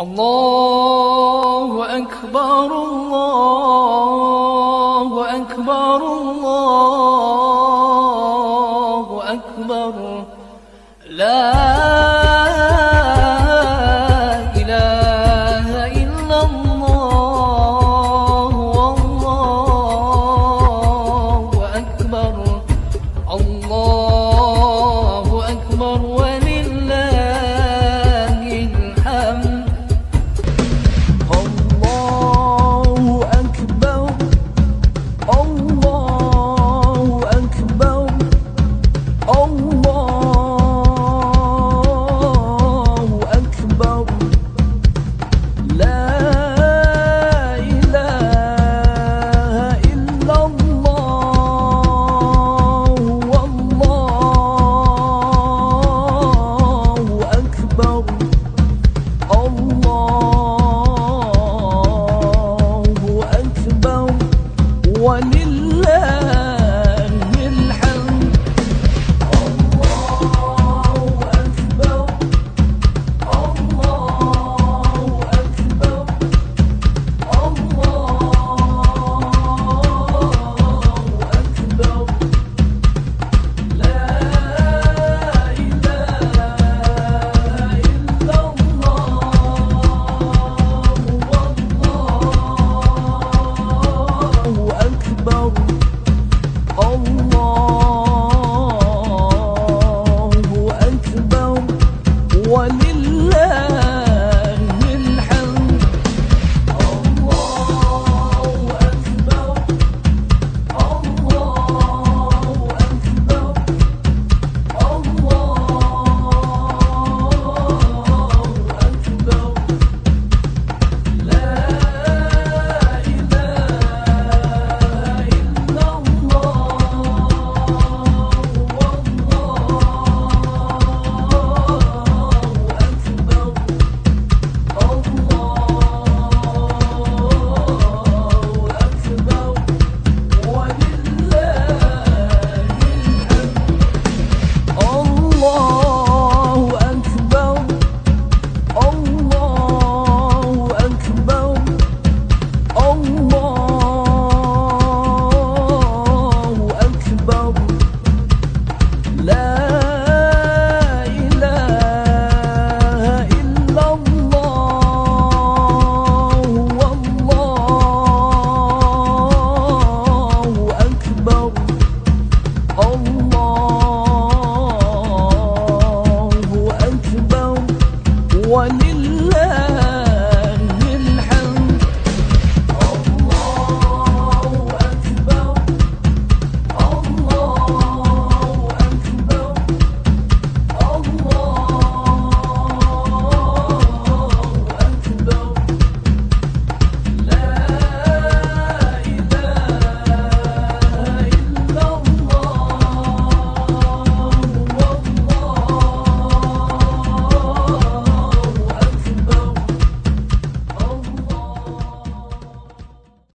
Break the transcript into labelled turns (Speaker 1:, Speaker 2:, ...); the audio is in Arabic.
Speaker 1: الله أكبر الله أكبر الله أكبر. لا إله الله